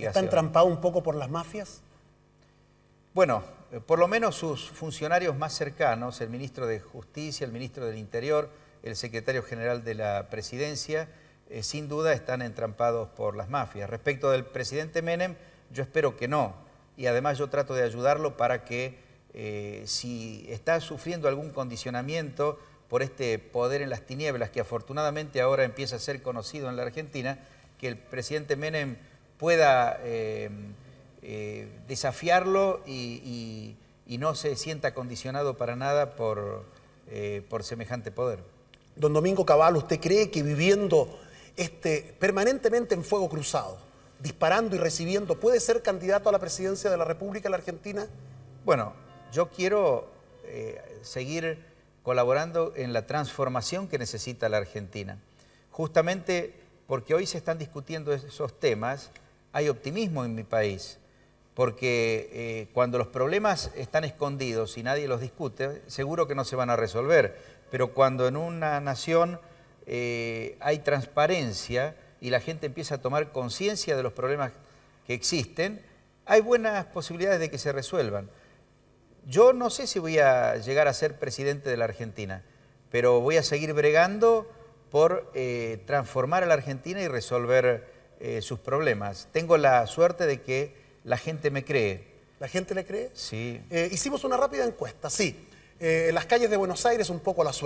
investigación. ¿Está entrampado un poco por las mafias? Bueno, eh, por lo menos sus funcionarios más cercanos, el ministro de Justicia, el ministro del Interior, el secretario general de la Presidencia, eh, sin duda están entrampados por las mafias. Respecto del presidente Menem, yo espero que no. Y además yo trato de ayudarlo para que eh, si está sufriendo algún condicionamiento por este poder en las tinieblas que afortunadamente ahora empieza a ser conocido en la Argentina, que el presidente Menem pueda eh, desafiarlo y, no se sienta condicionado para nada por, por semejante poder. Don Domingo Cabal, ¿usted cree que viviendo este, permanentemente en fuego cruzado, disparando y recibiendo, ¿puede ser candidato a la presidencia de la República de la Argentina? Bueno, yo quiero eh, seguir colaborando en la transformación que necesita la Argentina. Justamente porque hoy se están discutiendo esos temas, hay optimismo en mi país, porque eh, cuando los problemas están escondidos y nadie los discute, seguro que no se van a resolver, pero cuando en una nación eh, hay transparencia y la gente empieza a tomar conciencia de los problemas que existen, hay buenas posibilidades de que se resuelvan. Yo no sé si voy a llegar a ser presidente de la Argentina, pero voy a seguir bregando por eh, transformar a la Argentina y resolver eh, sus problemas. Tengo la suerte de que la gente me cree. ¿La gente le cree? Sí. hicimos una rápida encuesta, sí. en las calles de Buenos Aires un poco la suerte.